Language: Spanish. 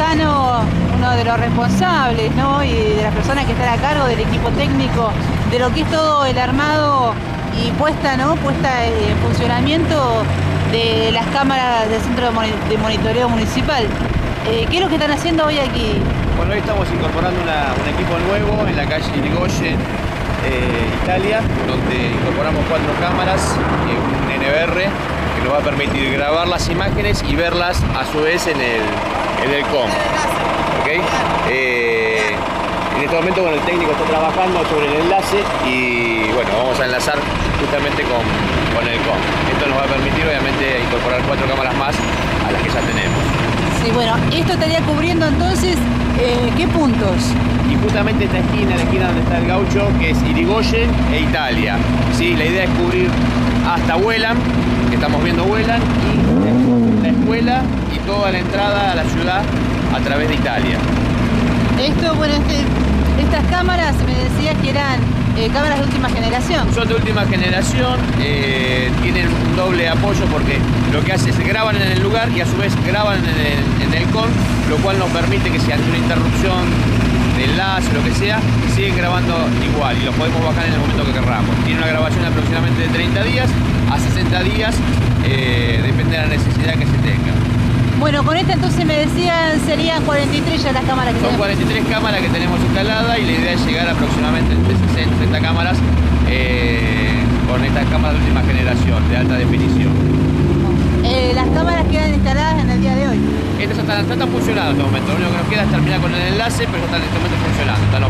Uno de los responsables ¿no? y de las personas que están a cargo del equipo técnico, de lo que es todo el armado y puesta, ¿no? puesta en funcionamiento de las cámaras del Centro de Monitoreo Municipal. Eh, ¿Qué es lo que están haciendo hoy aquí? Bueno, hoy estamos incorporando un equipo nuevo en la calle Irigoyen, eh, Italia, donde incorporamos cuatro cámaras un NBR que nos va a permitir grabar las imágenes y verlas a su vez en el, en el COM. Eh, en este momento con el técnico está trabajando sobre el enlace y bueno, vamos a enlazar justamente con, con el COM. Esto nos va a permitir obviamente incorporar cuatro cámaras más a las que ya tenemos. Sí, bueno, esto estaría cubriendo entonces eh, qué puntos. Y justamente esta esquina, la esquina donde está el gaucho, que es Irigoyen e Italia. ¿sí? La idea es cubrir hasta Huelan, que estamos viendo Huelan, y la escuela y toda la entrada a la ciudad a través de Italia. Esto, bueno, este, estas cámaras me decías que eran eh, cámaras de última generación. Son de última generación, eh, tienen un doble apoyo porque lo que hace es graban en el lugar y a su vez graban en el, con, lo cual nos permite que si hay una interrupción enlace, lo que sea, siguen grabando igual y lo podemos bajar en el momento que querramos. Tiene una grabación aproximadamente de 30 días a 60 días, eh, depende de la necesidad que se tenga. Bueno, con esta entonces me decían serían 43 ya las cámaras que Son 43 cámaras que tenemos instaladas y la idea es llegar aproximadamente entre 60 y 70 cámaras eh, con estas cámaras de última generación, de alta definición. Eh, ¿Las cámaras quedan instaladas en el día de? Estas están, están funcionando en este momento, lo único que nos queda es terminar con el enlace, pero están en este momento funcionando.